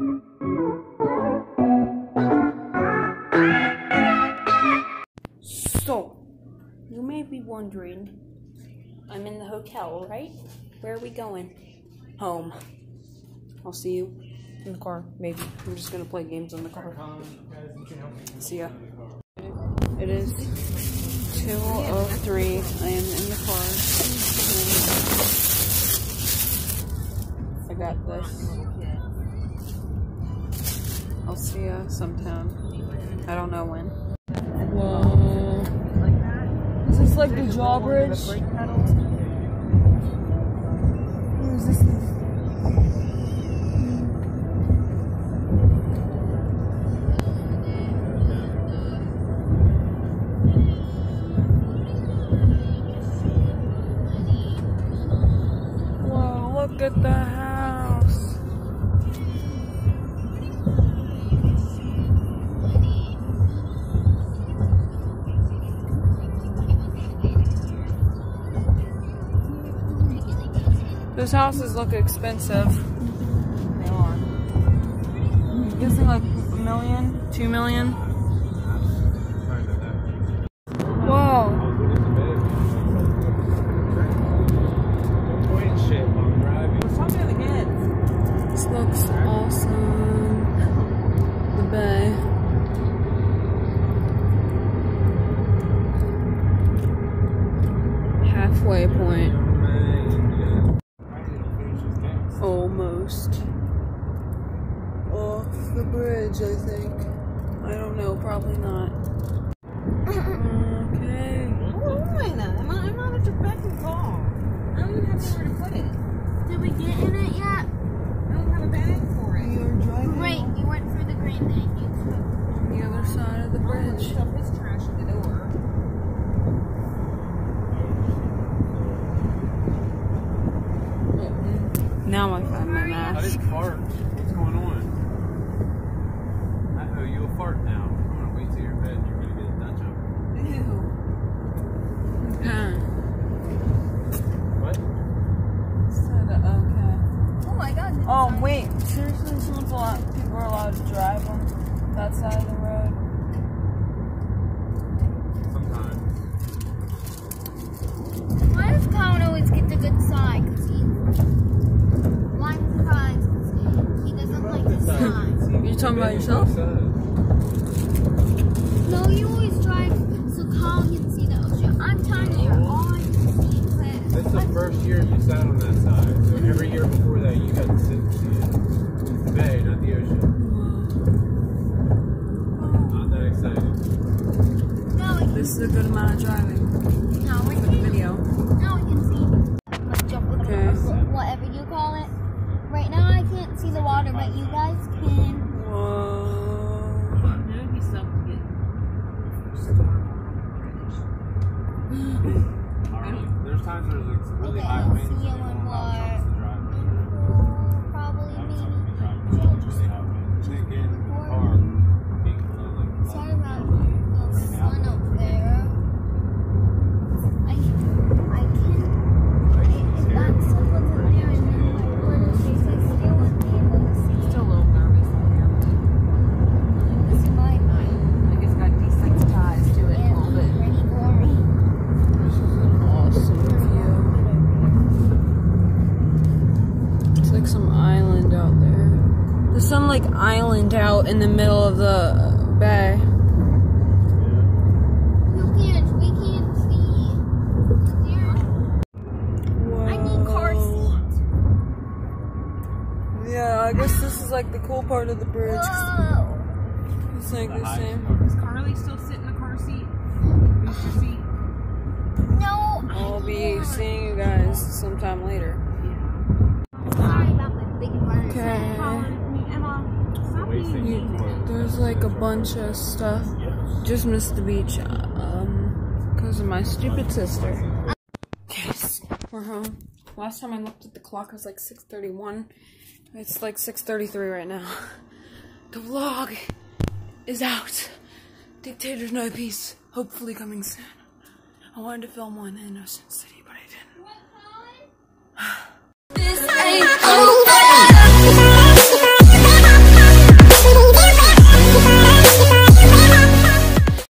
So, you may be wondering, I'm in the hotel, right? Where are we going? Home. I'll see you in the car, maybe. I'm just gonna play games in the car. See ya. It is 2.03. I am in the car. I got this. I'll see ya sometime. I don't know when. Whoa. Is this like the drawbridge? Is this Whoa, look at the Those houses look expensive. They are. I'm guessing like a million, two million. The bridge, I think. I don't know, probably not. Okay. What am I now? I'm not, I'm not at your beck and call. I don't even have anywhere to put it. Did we get in it yet? I don't have a bag for it. You're driving Great, you went through the green thing. You took. on the other side of the Bridge. bridge. Stuff his trash at the door. Now I find my eye mask. didn't fart. What's going on? I owe you a fart now. I'm gonna wait till you're in bed. You're gonna get a Dutch oven. Okay. What? Said, okay. Oh my god. Oh wait, seriously, someone's allowed, people are allowed to drive on that side of the road. Sometimes. Why does first year you sat on that side. So every year before that, you got to sit and see it. It's the bay, not the ocean. Not that exciting. No, we This is a good amount of driving no, we for the can. video. Now we can see. Like jump Okay. whatever you call it. Right now I can't see the water, but you guys can. Whoa. There would be something to get. There's times there's like really Okay, high winds. Out there. There's some like island out in the middle of the bay. You can't. We can't see. There. I need car seat. Yeah, I guess this is like the cool part of the bridge. Whoa. It's like the same. Does Carly still sit in the car seat? Use your seat? No. I I'll be can't. seeing you guys sometime later. Like a bunch of stuff. Just missed the beach, um, because of my stupid sister. Yes, we're home. Last time I looked at the clock, it was like 6:31. It's like 6:33 right now. The vlog is out. Dictator's No Peace, hopefully coming soon. I wanted to film one in Ocean City.